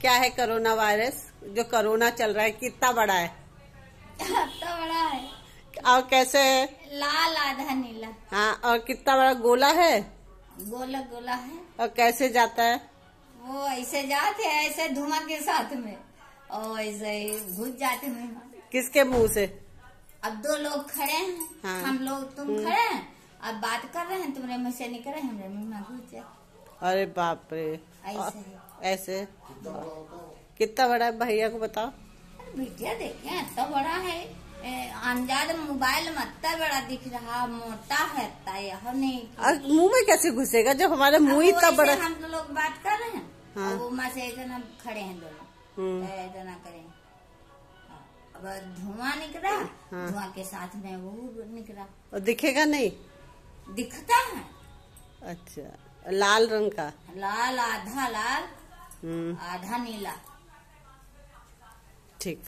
क्या है corona virus? जो कोरोना चल रहा है कितना बड़ा है? कितना बड़ा है? और कैसे है? लाल आधा नीला। हाँ और कितना बड़ा? गोला है? गोला गोला है। और कैसे जाता है? वो ऐसे जाते हैं ऐसे धुआँ के साथ में। और ऐसे ही घुस जाते हैं। किसके मुँह से? अब दो लोग खड़े हैं। हाँ। हम लोग तुम खड़े हैं। अब बात कर रहे हैं तुम्हारे मुँह से निकल रहे हैं हमारे मुँह में घुस जाए। अरे बाप रे। ऐसे। ऐसे। कितना बड़ा है भैया को बताओ। बिटिया देखे इतना बड़ा है। अंदाज मोबाइल में इतना बड़ा दिख रहा मोटा है यह नहीं। मुँह में कैसे घुसेगा? जब हमारा मुँह ही इतना बड़ा हम लोग बात कर रहे हैं। हाँ। वो माँ से खड़े हैं दोनों। हम्म, तो इतना करें। अब धुआँ निकला हाँ। धुआँ के साथ में वो निकला और दिखेगा नहीं? दिखता है। अच्छा। लाल रंग का। लाल आधा लाल हम्म। आधा नीला। ठीक।